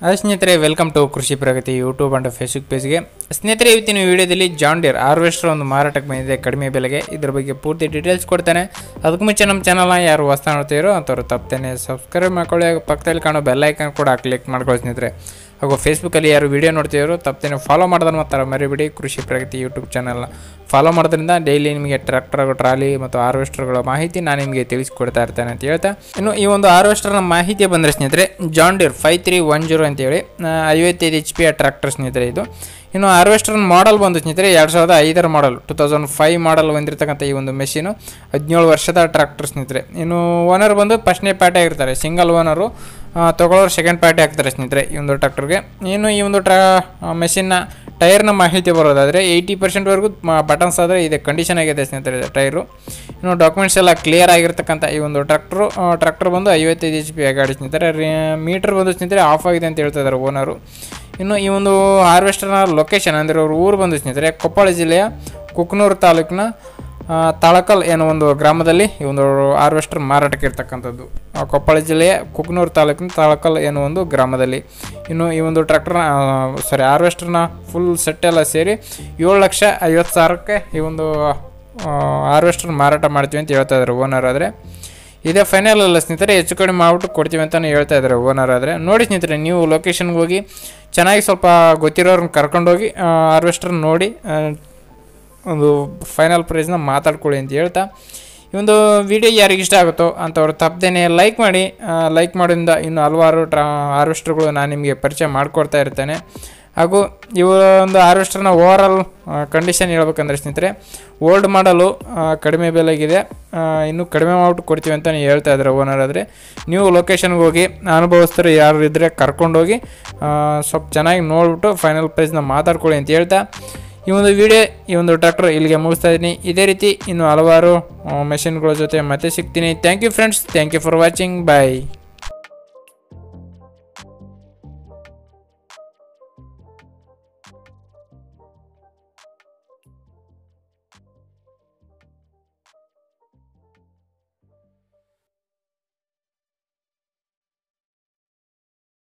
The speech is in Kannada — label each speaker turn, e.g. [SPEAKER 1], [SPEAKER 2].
[SPEAKER 1] ಸ್ನೇಹಿತರೆ welcome to Krishi Pragati YouTube and Facebook ಪೇಜ್ಗೆ ಸ್ನೇಹಿತರೆ, ಇವತ್ತಿನ ವಿಡಿಯೋದಲ್ಲಿ ಜಾನ್ ಡೀರ್ ಹಾರ್ವೆಸ್ಟರ್ ಒಂದು ಮಾರಾಟಕ್ಕೆ ಬಂದಿದೆ, ಕಡಿಮೆ ಬೆಲೆಗೆ. ಇದ್ರ ಬಗ್ಗೆ ಪೂರ್ತಿ ಡೀಟೇಲ್ಸ್ ಕೊಡ್ತಾನೆ. ಅದಕ್ಕೂ ಮುಂಚೆ ನಮ್ಮ ಚಾನಲ್ನ ಯಾರು ಹೊಸ ನೋಡ್ತೀರೋ ಅಂಥವ್ರು ತಪ್ಪತ್ತೇನೆ ಸಬ್ಸ್ಕ್ರೈಬ್ ಮಾಡ್ಕೊಳ್ಳಿ. ಪಕ್ಕದಲ್ಲಿ ಕಾಣೋ ಬೆಲ್ ಐಕನ್ ಕೂಡ ಕ್ಲಿಕ್ ಮಾಡ್ಕೊಳ್ಳಿ ಸ್ನೇಹಿತರೆ. ಹಾಗೂ ಫೇಸ್ಬುಕ್ಕಲ್ಲಿ ಯಾರು ವಿಡಿಯೋ ನೋಡ್ತಿದ್ರು ತಪ್ಪದೇನೆ ಫಾಲೋ ಮಾಡೋದನ್ನು ಮಾತ್ರ ಮರಿಬಿಡಿ. ಕೃಷಿ ಪ್ರಗತಿ ಯೂಟ್ಯೂಬ್ ಚಾನಲ್ನ ಫಾಲೋ ಮಾಡೋದ್ರಿಂದ ಡೈಲಿ ನಿಮಗೆ ಟ್ರ್ಯಾಕ್ಟರ್ ಟ್ರಾಲಿ ಮತ್ತು ಹಾರ್ವೆಸ್ಟರ್ಗಳ ಮಾಹಿತಿ ನಾನು ನಿಮಗೆ ತಿಳಿಸ್ಕೊಡ್ತಾ ಇರ್ತೇನೆ ಅಂತ ಹೇಳ್ತಾ. ಇನ್ನು ಈ ಒಂದು ಹಾರ್ವೆಸ್ಟರ್ನ ಮಾಹಿತಿ ಬಂದರೆ ಸ್ನೇಹಿತರೆ John Deere five three one zero ಅಂತೇಳಿ ಆ, ಐವತ್ತೈದು ಎಚ್ ಪಿ ಟ್ರ್ಯಾಕ್ಟರ್ ಸ್ನೇಹಿತರೆ ಇದು. ಇನ್ನು ಹಾರ್ವೆಸ್ಟರ್ನ ಮಾಡಲ್ ಬಂದು ಸ್ನೇಹಿತರೆ ಎರಡು ಸಾವಿರದ ಐದರ model two thousand five model ಬಂದಿರತಕ್ಕಂಥ ಈ ಒಂದು ಮೆಷಿನು ಹದಿನೇಳು ವರ್ಷದ ಟ್ರ್ಯಾಕ್ಟರ್ ಸ್ನೇಹಿತರೆ. ಇನ್ನು ಓನರ್ ಬಂದು ಫಸ್ಟ್ನೇ ಪ್ಯಾಟೆ ಇರ್ತಾರೆ ಸಿಂಗಲ್ ಓನರು ತೊಗೊಳೋರು ಸೆಕೆಂಡ್ ಪಾರ್ಟಿ ಆಗ್ತಾರೆ ಸ್ನೇಹಿತರೆ ಈ ಒಂದು ಟ್ರ್ಯಾಕ್ಟರ್ಗೆ ಇನ್ನು ಈ ಒಂದು ಟ್ರಾ ಮೆಷಿನ್ನ ಟೈರ್ನ ಮಾಹಿತಿ ಬರೋದಾದರೆ ಏಯ್ಟಿ ಪರ್ಸೆಂಟ್ವರೆಗೂ ಬಟನ್ಸ್ ಆದರೆ ಇದೆ ಕಂಡೀಷನ್ ಆಗಿದೆ ಸ್ನೇಹಿತರೆ ಟೈರು ಇನ್ನು ಡಾಕ್ಯುಮೆಂಟ್ಸ್ ಎಲ್ಲ ಕ್ಲಿಯರ್ ಆಗಿರ್ತಕ್ಕಂಥ ಈ ಒಂದು ಟ್ರ್ಯಾಕ್ಟ್ರು ಟ್ರ್ಯಾಕ್ಟರ್ ಬಂದು ಐವತ್ತೈದು ಎಚ್ ಪಿ ಗಾಡಿ ಸ್ನೇಹಿತರೆ. ಮೀಟರ್ ಬಂದು ಸ್ನೇಹಿತರೆ ಆಫ್ ಆಗಿದೆ ಅಂತ ಹೇಳ್ತಾ ಇದ್ದಾರೆ ಓನರು ಇನ್ನು ಈ ಒಂದು ಹಾರ್ವೆಸ್ಟರ್ನ ಲೊಕೇಶನ್ ಅಂದರೆ ಅವ್ರ ಊರು ಬಂದು ಸ್ನೇಹಿತರೆ ಕೊಪ್ಪಳ ಜಿಲ್ಲೆಯ ಕುಕ್ನೂರು ತಾಲೂಕಿನ ತಳಕಲ್ ಏನೋ ಒಂದು ಗ್ರಾಮದಲ್ಲಿ ಈ ಒಂದು ಹಾರ್ವೆಸ್ಟರ್ ಮಾರಾಟಕ್ಕೆ ಇರ್ತಕ್ಕಂಥದ್ದು. ಕೊಪ್ಪಳ ಜಿಲ್ಲೆಯ ಕುಕ್ನೂರು ತಾಲೂಕಿನ ತಳಕಲ್ ಏನೋ ಒಂದು ಗ್ರಾಮದಲ್ಲಿ. ಇನ್ನು ಈ ಒಂದು ಟ್ರ್ಯಾಕ್ಟರ್ನ ಸಾರಿ ಹಾರ್ವೆಸ್ಟರ್ನ ಫುಲ್ ಸೆಟ್ ಎಲ್ಲ ಸೇರಿ ಏಳು ಲಕ್ಷ ಐವತ್ತು ಸಾವಿರಕ್ಕೆ ಈ ಒಂದು ಹಾರ್ವೆಸ್ಟರ್ ಮಾರಾಟ ಮಾಡ್ತೀವಿ ಅಂತ ಹೇಳ್ತಾ ಇದ್ದಾರೆ ಓನರ್ ಆದರೆ. ಇದೇ ಫೈನಲ್ ಅಲ್ಲ ಸ್ನೇಹಿತರೆ, ಹೆಚ್ಚು ಕಡಿಮೆ ಮಾಡ್ಬಿಟ್ಟು ಕೊಡ್ತೀವಿ ಅಂತಲೇ ಹೇಳ್ತಾ ಇದ್ದಾರೆ ಓನರ್ ಆದರೆ. ನೋಡಿ ಸ್ನೇಹಿತರೆ, ನೀವು ಲೊಕೇಶನ್ಗೆ ಹೋಗಿ ಚೆನ್ನಾಗಿ ಸ್ವಲ್ಪ ಗೊತ್ತಿರೋರನ್ನ ಕರ್ಕೊಂಡೋಗಿ ಹಾರ್ವೆಸ್ಟರ್ ನೋಡಿ ಒಂದು ಫೈನಲ್ ಪ್ರೈಸ್ನ ಮಾತಾಡ್ಕೊಳ್ಳಿ ಅಂತ ಹೇಳ್ತಾ, ಈ ಒಂದು ವಿಡಿಯೋ ಯಾರಿಗೆ ಇಷ್ಟ ಆಗುತ್ತೋ ಅಂಥವ್ರು ತಪ್ಪದೇನೆ ಲೈಕ್ ಮಾಡಿ ಲೈಕ್ ಮಾಡೋದ್ರಿಂದ ಇನ್ನು ಹಲವಾರು ಟ್ರಾ ಹಾರ್ವೆಸ್ಟರ್ಗಳು ನಾನು ನಿಮಗೆ ಪರಿಚಯ ಮಾಡಿಕೊಡ್ತಾ ಇರ್ತೇನೆ. ಹಾಗೂ ಇವರ ಒಂದು ಹಾರ್ವೆಸ್ಟರ್ನ ಓವರ್ ಆಲ್ ಕಂಡೀಷನ್ ಹೇಳ್ಬೇಕಂದ್ರೆ ಸ್ನೇಹಿತರೆ ಓಲ್ಡ್ ಮಾಡಲು ಕಡಿಮೆ ಬೆಲೆಗಿದೆ ಇನ್ನೂ ಕಡಿಮೆ ಮಾಡ್ಬಿಟ್ಟು ಕೊಡ್ತೀವಿ ಅಂತ ಹೇಳ್ತಾ ಇದ್ದಾರೆ ಓನರ್ ಆದರೆ, ನೀವು ಲೊಕೇಶನ್ಗೆ ಹೋಗಿ ಅನುಭವಿಸ್ತಾರೆ ಯಾರು ಇದ್ದರೆ ಕರ್ಕೊಂಡೋಗಿ ಸ್ವಲ್ಪ ಚೆನ್ನಾಗಿ ನೋಡಿಬಿಟ್ಟು ಫೈನಲ್ ಪ್ರೈಸ್ನ ಮಾತಾಡ್ಕೊಳ್ಳಿ ಅಂತ ಹೇಳ್ತಾ ಈ ಒಂದು ವಿಡಿಯೋ ಈ ಒಂದು ಟ್ರ್ಯಾಕ್ಟರ್ ಇಲ್ಲಿಗೆ ಮುಗಿಸ್ತಾ ಇದ್ದೀನಿ. ಇದೇ ರೀತಿ ಇನ್ನು ಹಲವಾರು ಮೆಷಿನ್ಗಳ ಜೊತೆ ಮತ್ತೆ ಸಿಗ್ತೀನಿ. Thank you friends thank you for watching bye